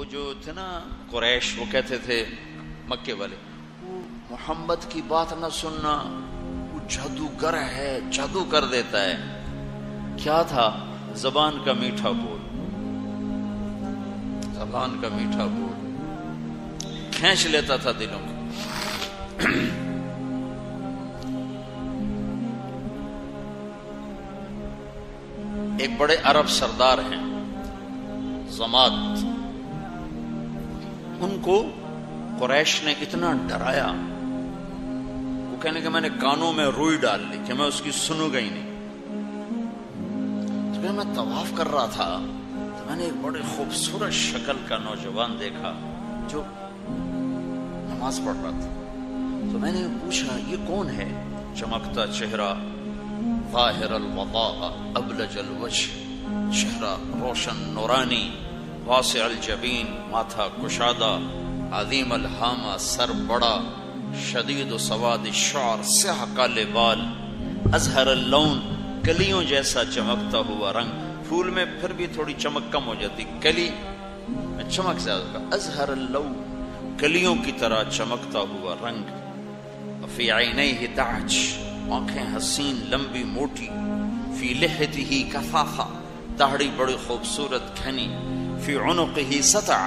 وہ جو تھے نا قریش، وہ کہتے تھے مکے والے، وہ محمد کی بات نہ سننا، وہ جادوگر ہے، جادو کر دیتا ہے۔ کیا تھا؟ زبان کا میٹھا بول۔ زبان کا میٹھا بول۔ کھینچ لیتا تھا دلوں کو ایک بڑے عرب سردار ہیں، زماد۔ ان کو قریش نے اتنا ڈرایا، وہ کہنے کہ میں نے کانوں میں روئی ڈال لی کہ میں اس کی سنوں گئی نہیں۔ تو میں طواف کر رہا تھا، تو میں نے ایک بڑے خوبصورت شکل کا نوجوان دیکھا جو نماز پڑھ رہا تھا۔ تو میں نے پوچھا، یہ کون ہے؟ چمکتا چہرہ، ظاہر الوضاء، ابلج الوجہ چہرہ روشن، نورانی۔ واسع الجبین، ماتھا کشادہ، عظیم الحامہ، سر بڑا، شدید و سواد الشعر سیاہ کالے بال ازہر اللون، کلیوں جیسا چمکتا ہوا رنگ۔ پھول میں پھر بھی تھوڑی چمک کم ہو جاتی۔ کلی، میں چمک زیادہ کا۔ ازہر اللون، کلیوں کی طرح چمکتا ہوا رنگ۔ فی عینیہ دعج، آنکھیں حسین، لمبی موٹی۔ فی لحتی ہی کفافا داڑھی بڑی خوبصورت گھنی فی عنقہ سطع،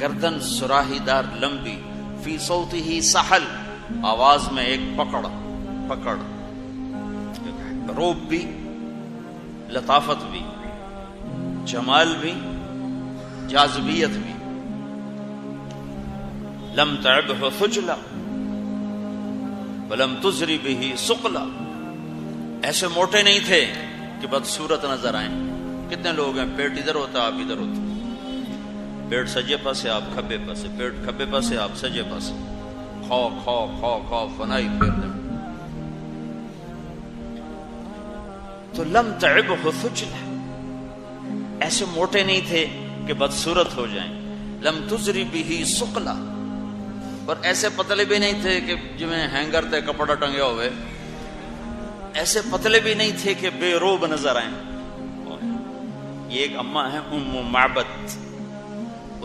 گردن سراہی دار لمبی، فی صوتی ہی سحل، آواز میں ایک پکڑ پکڑ۔ روب بھی، لطافت بھی، جمال بھی، جاذبیت بھی۔ لم تعبہ فجلہ ولم تزری بھی سقلا ایسے موٹے نہیں تھے کہ بدصورت نظر آئیں۔ کتنے لوگ ہیں؟ پیٹ ادھر ہوتا، آپ ادھر ہوتا پیٹ سجے پاسے، آپ کھبے پاسے پیٹ کھبے پاسے، آپ سجے پاسے۔ کھو کھو کھو کھو، فنائی پھیر دیں تو لم تعب ہو ایسے موٹے نہیں تھے کہ بدصورت ہو جائیں۔ لم تزری بھی سقلا اور ایسے پتلے بھی نہیں تھے کہ جو میں ہینگر تے کپڑا ٹنگیا ہوئے۔ ایسے پتلے بھی نہیں تھے کہ بے روب نظر آئیں۔ یہ ایک اماں ہے ام معبد۔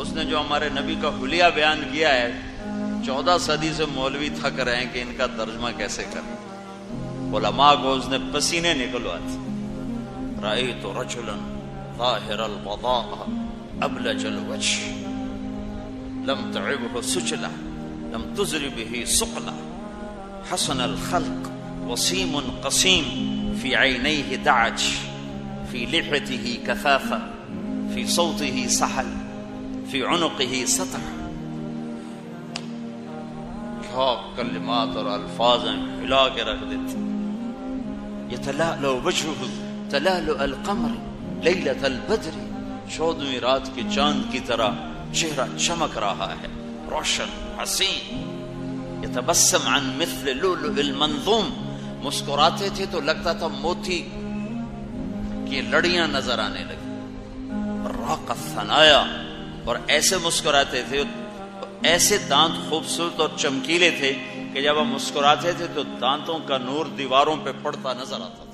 اس نے جو ہمارے نبی کا حلیہ بیان کیا ہے، چودہ صدی سے مولوی تھک رہے ہیں کہ ان کا ترجمہ کیسے کریں۔ علماء کو اس نے پسینے نکلوا تھے رائی تو رجلن ظاہر الوضاء ابلج الوجہ لم تعبه سجلہ لم تزر به سقلا حسن الخلق وسيم قسيم، في عينيه دعج، في لحيته كثافة، في صوته سحل۔ في عنقه سطع کیا کلمات اور الفاظ ہلا کے رکھ دیتے۔ يتلألؤ وجهه تلألؤ القمر ليلة البدر۔ چودویں رات کے چاند کی طرح چہرہ چمک رہا ہے۔ روشن، حسین۔ یتبسم عن مثل لؤلؤ المنظوم۔ مسکراتے تھے تو لگتا تھا موتی کی لڑیاں نظر آنے لگی راق الثنایا۔ اور ایسے مسکراتے تھے، ایسے دانت خوبصورت اور چمکیلے تھے کہ جب ہم مسکراتے تھے تو دانتوں کا نور دیواروں پہ پڑتا نظر آتا تھا۔